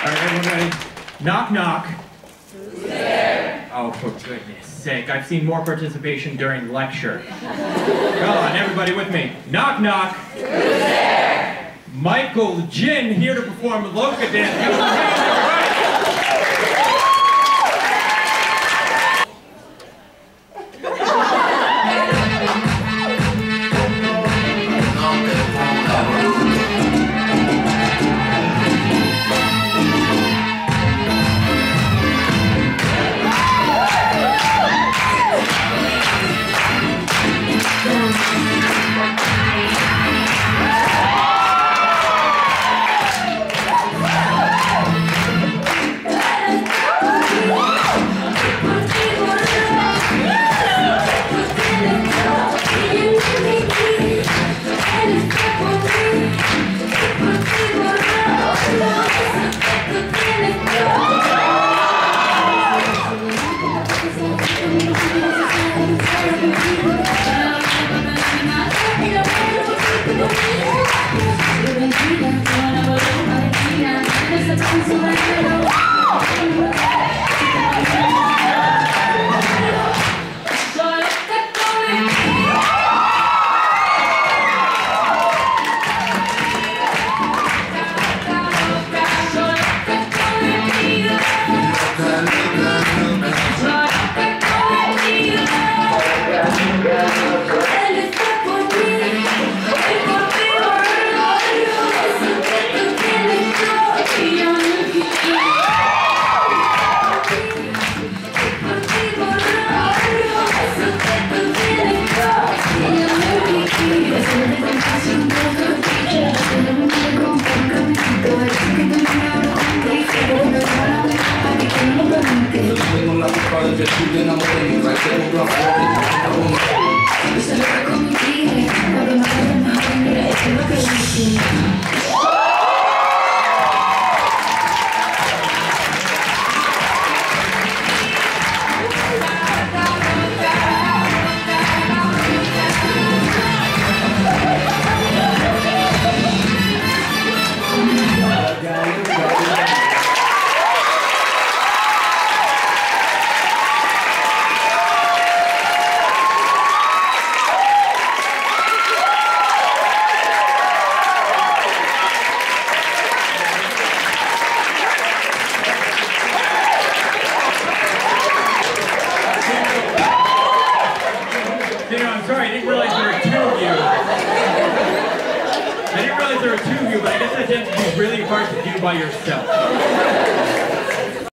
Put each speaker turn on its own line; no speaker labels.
All right, everyone ready? Knock, knock. Who's there? Oh, for goodness sake. I've seen more participation during lecture. Come on, everybody with me. Knock, knock. Who's there? Michael Jin here to perform Loca Dance. You realize there are two of you, but I guess that tends to be really hard to do by yourself.